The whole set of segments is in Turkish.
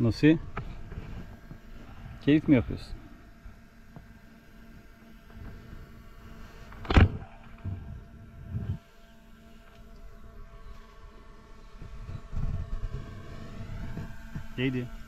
Nasıl? Keyif mi yapıyorsun? Neydi?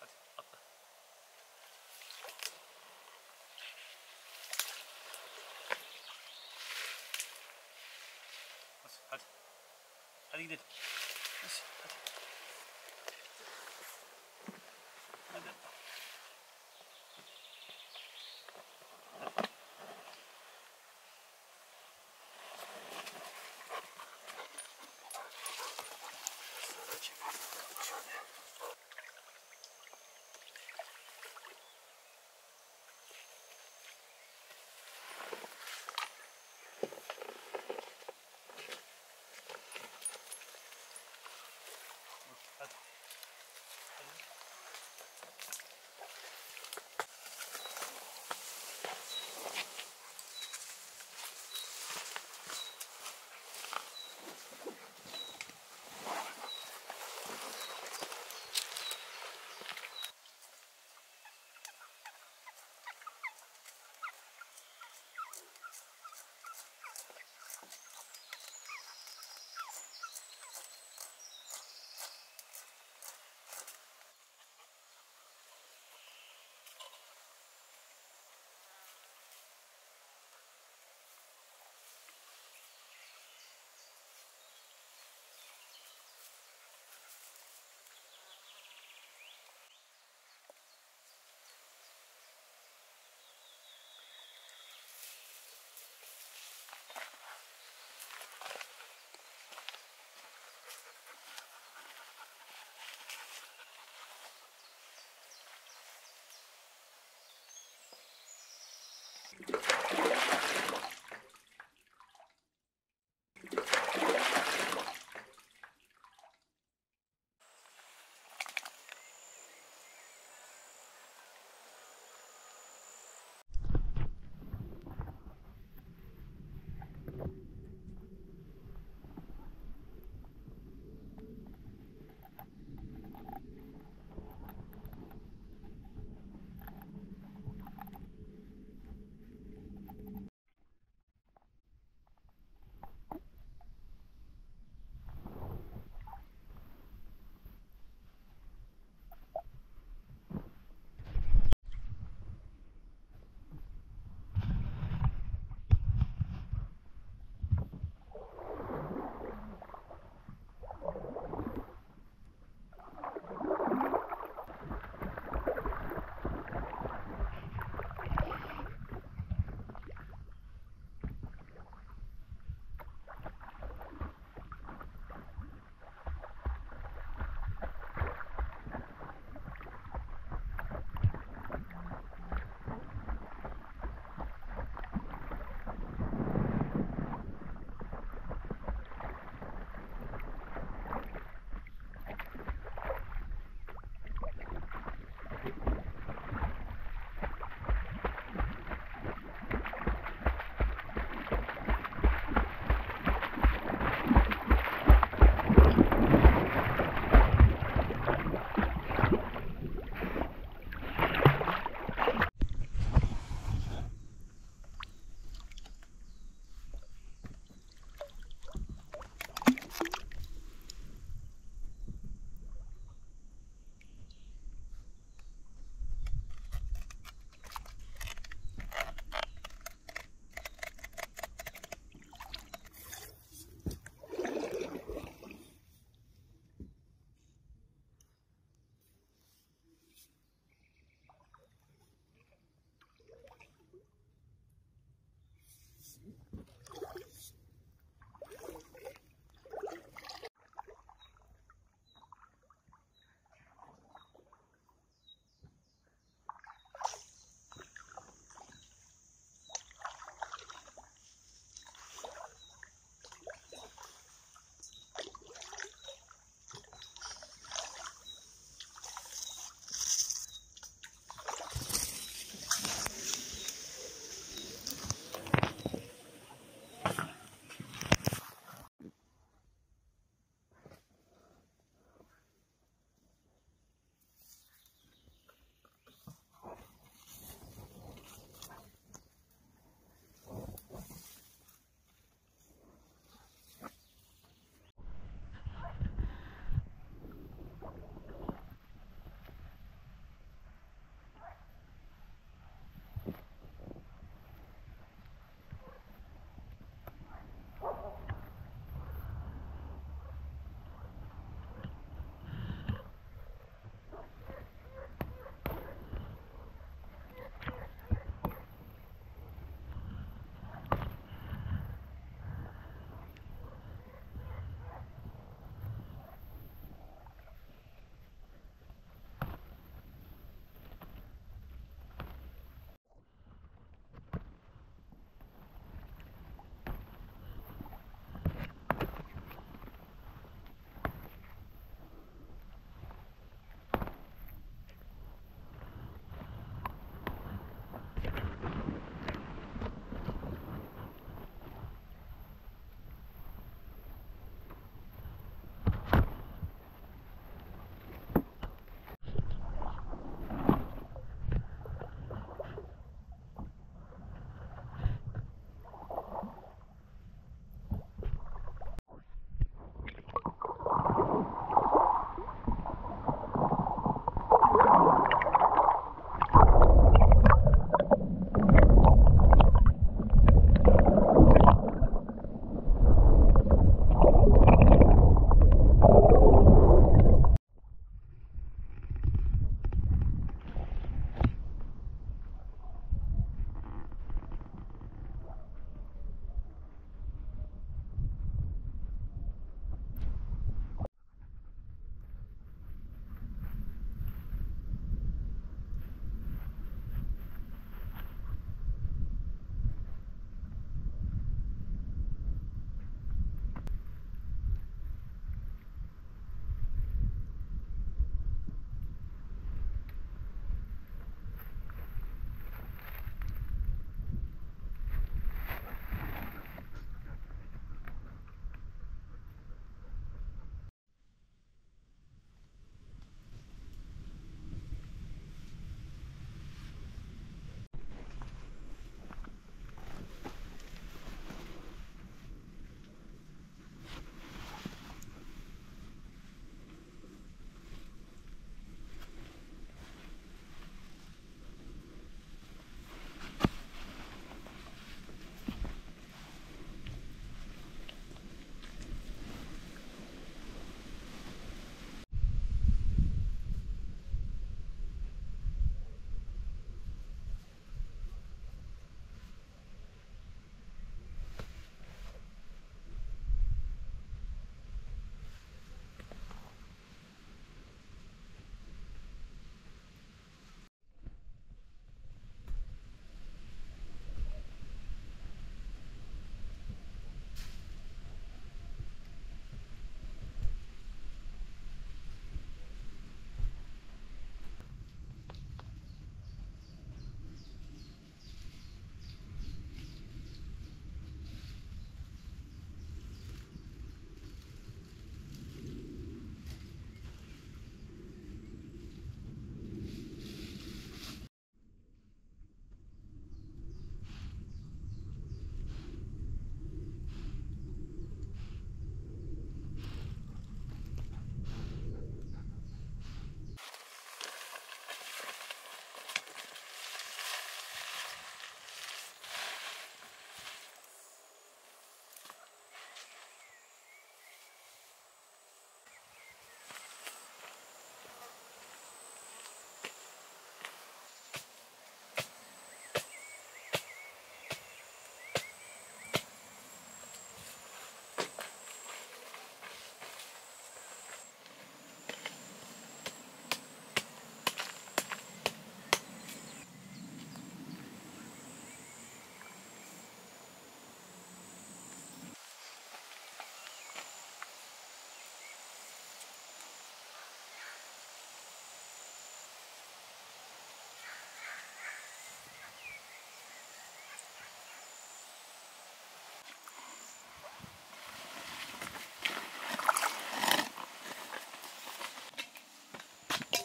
Hadi atla. Hadi. Hadi gidelim. Hadi.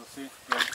Pues no sé,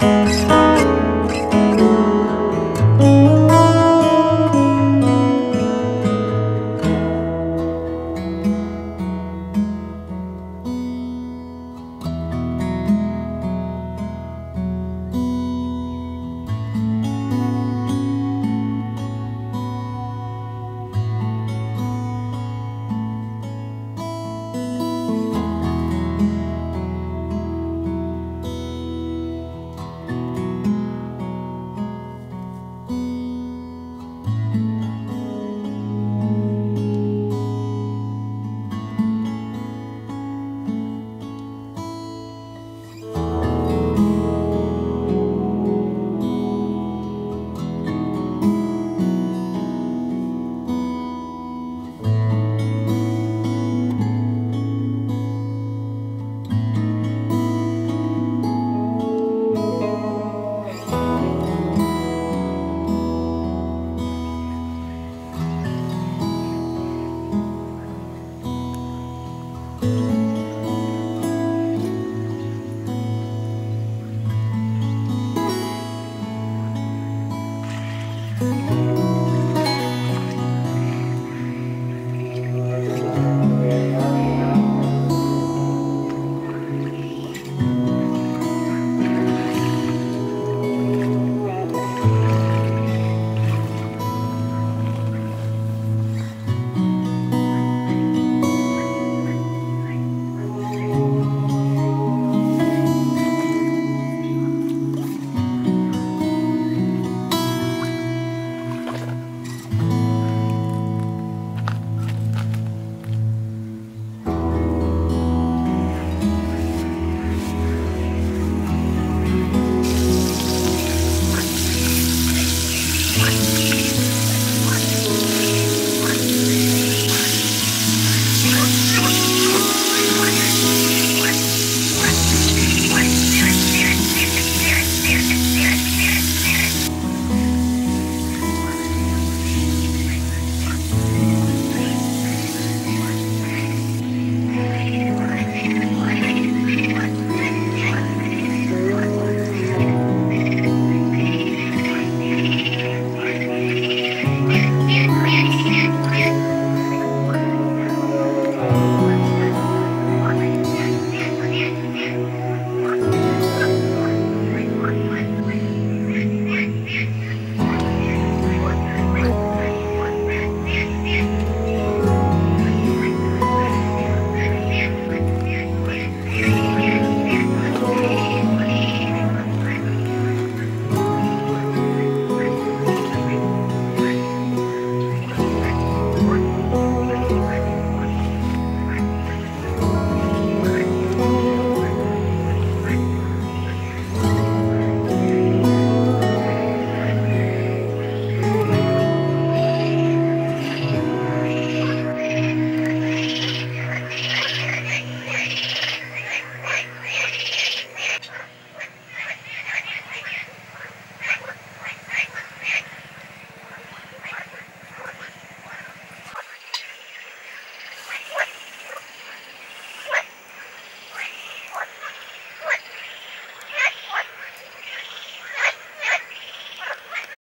Música